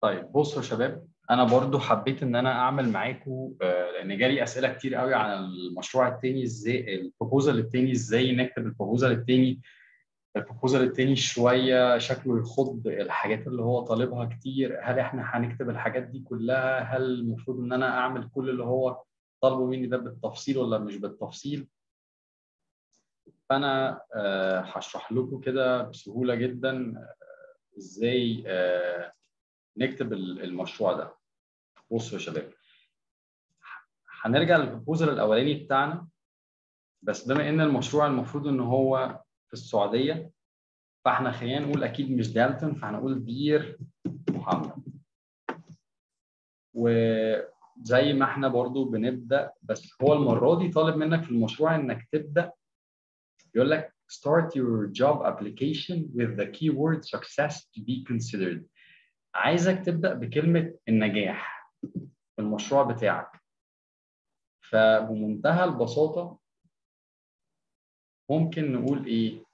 طيب بصوا يا شباب أنا برضو حبيت إن أنا أعمل معاكم آه، لأن جالي أسئلة كتير قوي عن المشروع التاني إزاي ال proposal التاني إزاي نكتب ال proposal التاني ال proposal التاني شوية شكله يخض الحاجات اللي هو طالبها كتير هل إحنا هنكتب الحاجات دي كلها؟ هل المفروض إن أنا أعمل كل اللي هو طالبه مني ده بالتفصيل ولا مش بالتفصيل؟ فأنا آه، هشرح لكم كده بسهولة جدا إزاي آه، نكتب المشروع ده. بصوا يا شباب هنرجع للبروبوزال الأولاني بتاعنا. بس بما إن المشروع المفروض إن هو في السعودية فإحنا خلينا نقول أكيد مش دالتون فهنقول دير محمد. وزي ما إحنا برضو بنبدأ بس هو المرة دي طالب منك في المشروع إنك تبدأ يقول لك start your job application with the keyword success to be considered عايزك تبدا بكلمه النجاح في المشروع بتاعك فبمنتهى البساطه ممكن نقول إيه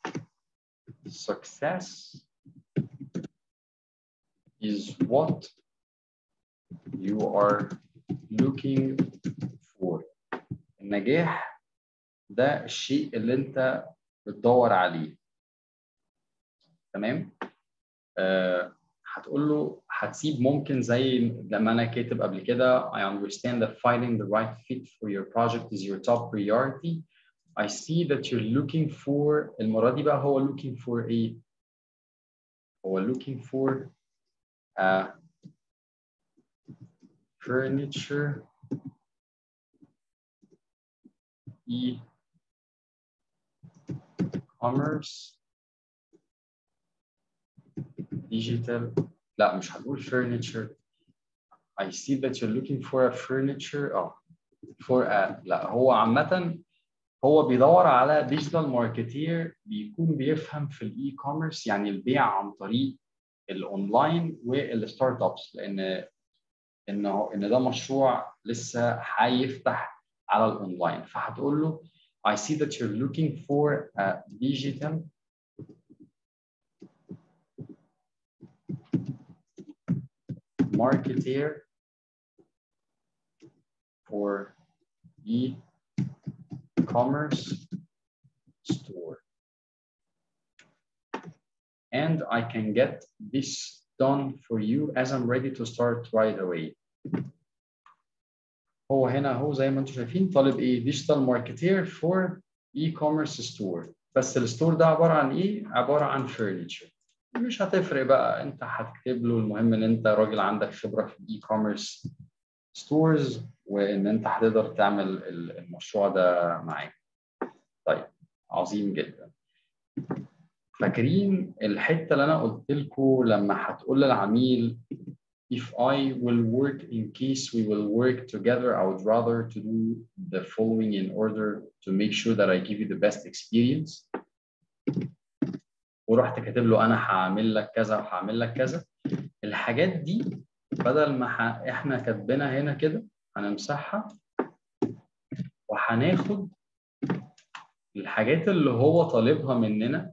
success is what you are looking for النجاح ده الشيء اللي انت بتدور عليه تمام آه هتقول له هتسيب ممكن زي لما أنا كاتب قبل كده I understand that finding the right fit for your project is your top priority I see that you're looking for المرة دي بقى هو looking for إيه؟ هو looking for a furniture e commerce digital. لا مش هنقول furniture. I see that you're looking for a furniture. آه. For a لا هو عامة هو بيدور على digital marketer بيكون بيفهم في ال e-commerce يعني البيع عن طريق ال online وال startups لأن إنه إن ده مشروع لسه هيفتح على الاونلاين فهتقول له I see that you're looking for a digital marketer for e-commerce store. And I can get this done for you as I'm ready to start right away. هو هنا هو زي ما أنتم شايفين طالب إيه؟ digital marketer for e-commerce store بس ال store ده عبارة عن إيه؟ عبارة عن furniture. مش هتفرق بقى انت هتكتب له المهم ان انت راجل عندك خبرة في ال e-commerce stores وان انت هتقدر تعمل المشروع ده معاك. طيب عظيم جدا. فاكرين الحتة اللي أنا قلت لكم لما هتقول للعميل if I will work in case we will work together I would rather to do the following in order to make sure that I give you the best experience. ورحت كاتب له أنا هعمل لك كذا وهعمل لك كذا. الحاجات دي بدل ما ح... إحنا كاتبينها هنا كده هنمسحها وهناخد الحاجات اللي هو طالبها مننا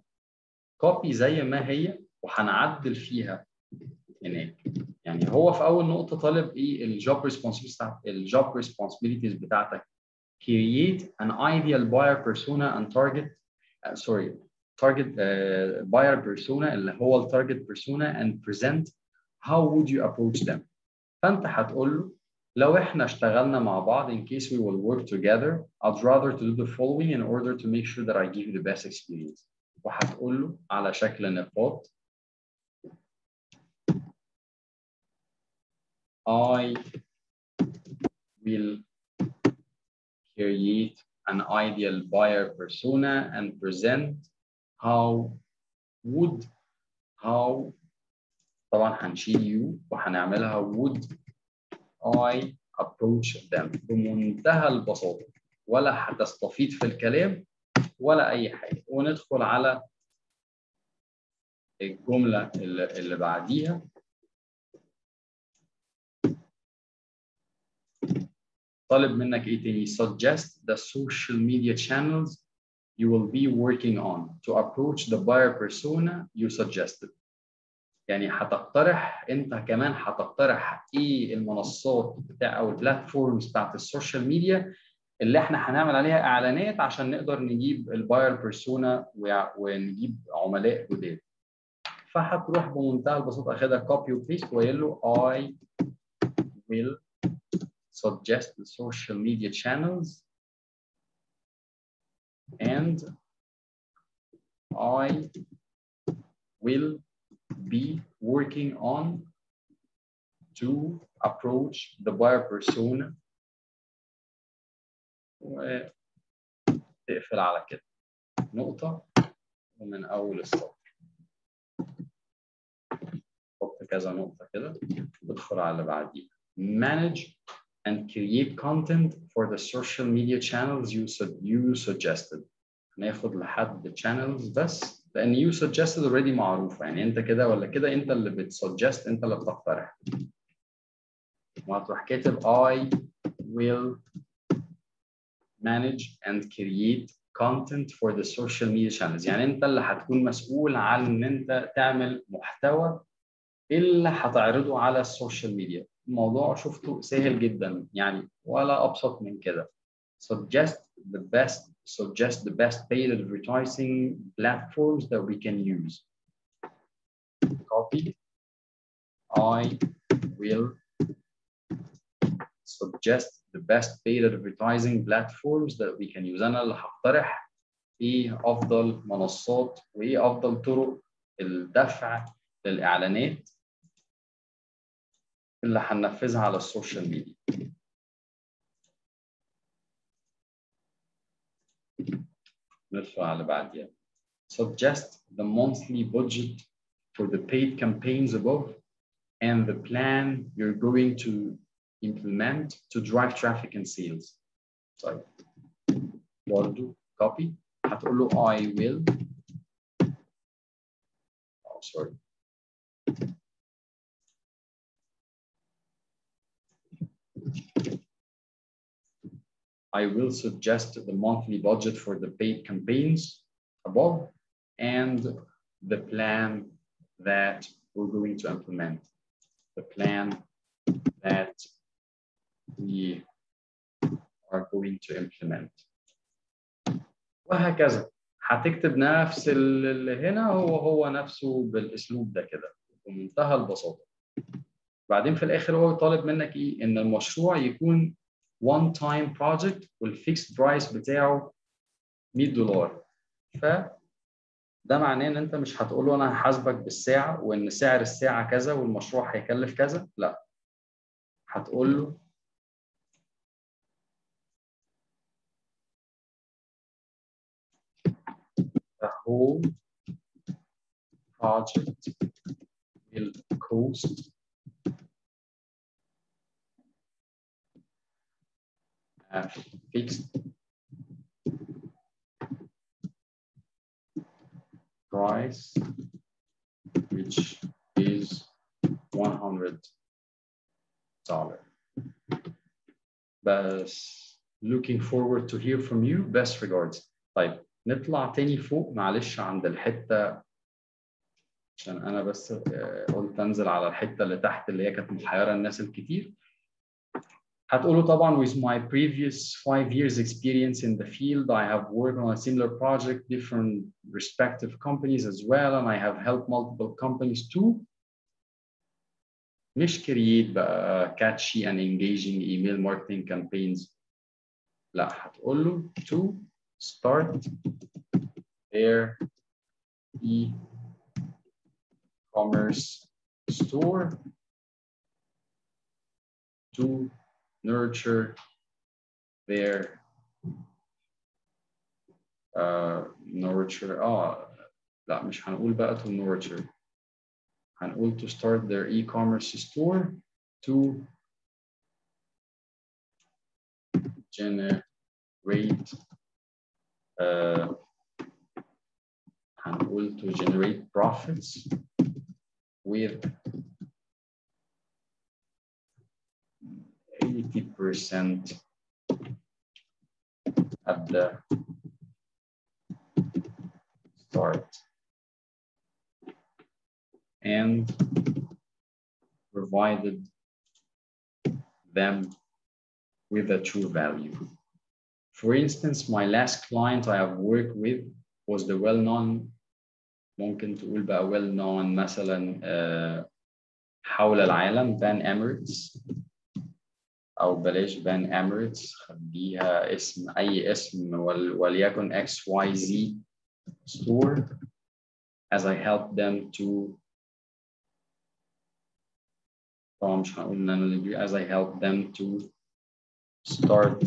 copy زي ما هي وهنعدل فيها هناك. يعني هو في اول نقطه طالب إيه ال job responsibilities بتاعتك ال job responsibilities بتاعتك create an ideal buyer persona and target uh, sorry target uh, buyer persona اللي هو ال target persona and present how would you approach them فانت هتقول له لو إحنا اشتغلنا مع بعض in case we will work together I'd rather to do the following in order to make sure that I give you the best experience وهتقول له على شكل نقاط I will create an ideal buyer persona and present how would how طبعا هنشيل you وهنعملها would I approach them بمنتهى البساطة. ولا هتستفيد في الكلام ولا أي حاجة. وندخل على الجملة اللي بعديها. طالب منك إيه تاني؟ Suggest the social media channels you will be working on. To approach the buyer persona you suggested يعني هتقترح أنت كمان هتقترح إيه المنصات بتاع أو ال platforms بتاعت ال social media اللي إحنا هنعمل عليها إعلانات عشان نقدر نجيب ال buyer persona ونجيب عملاء جداد. فهتروح بمنتهى البساطة أخدها copy و paste وقايل له I will suggest the social media channels and I will be working on to approach the buyer persona وتقفل على كده نقطة ومن أول السطر حط كذا نقطة كده وادخل على اللي بعديها manage And create content for the social media channels you, you suggested ناخد لحد channels بس لأن you suggested already معروفه يعني انت كده ولا كده انت اللي بتسجست انت اللي بتقترح وهتروح كاتب I will manage and create content for the social media channels يعني انت اللي هتكون مسؤول عن ان انت تعمل محتوى اللي هتعرضه على السوشيال ميديا الموضوع شفته سهل جدا يعني ولا ابسط من كده suggest the best suggest the best paid advertising platforms that we can use copy I will suggest the best paid advertising platforms that we can use أنا اللي هقترح إيه افضل منصات وايه افضل طرق الدفع للاعلانات اللي هننفذها على السوشيال ميديا ندخل على بعديها suggest the monthly budget for the paid campaigns above and the plan you're going to implement to drive traffic and sales. طيب برضه copy هتقول له I will oh sorry I will suggest the monthly budget for the paid campaigns above and the plan that we're going to implement. The plan that we are going to implement. وهكذا هتكتب نفس اللي هنا هو هو نفسه بالاسلوب ده كده بمنتهى البساطه. بعدين في الاخر هو يطالب منك ايه؟ ان المشروع يكون one time project وال fixed price بتاعه 100 دولار. ف ده معناه إن أنت مش هتقول له أنا هحاسبك بالساعة وإن سعر الساعة كذا والمشروع هيكلف كذا، لا. هتقول له the whole project will cost a fixed price which is 100 dollar. بس looking forward to hear from you. Best regards. طيب نطلع تاني فوق. معلش عند الحتة عشان أنا بس قلت أنزل على الحتة اللي تحت اللي هي كانت محيرة الناس الكتير. هتقولوا طبعا with my previous five years experience in the field I have worked on a similar project different respective companies as well and I have helped multiple companies to مش create بقى catchy and engaging email marketing campaigns لا هتقول له to start their e-commerce store to nurture their uh, nurture اه لا مش هنقول بقى to nurture هنقول to start their e-commerce store to generate uh, هنقول to generate profits with 80% at the start and provided them with a true value. For instance, my last client I have worked with was the well-known ممكن تقول بقى well-known مثلا uh, حول العالم بان اميريتس او بلاش بان اميريتس خليها اسم اي اسم ول, وليكن اكس واي زي store as I help them to طبعا مش هنقول ان انا اللي as I help them to start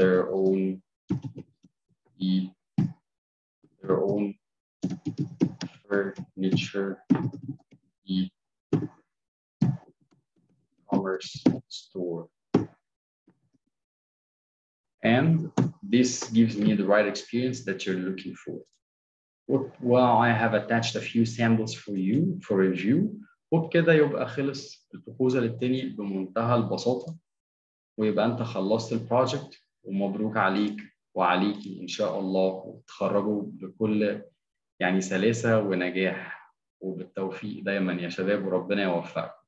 their own their own furniture e-commerce store. And this gives me the right experience that you're looking for. Well, I have attached a few samples for you for review. وبكده يبقى خلص ال proposal التاني بمنتهى البساطة ويبقى أنت خلصت ال project ومبروك عليك وعليكي إن شاء الله وتخرجوا بكل يعني سلاسة ونجاح وبالتوفيق دايما يا شباب وربنا يوفقكم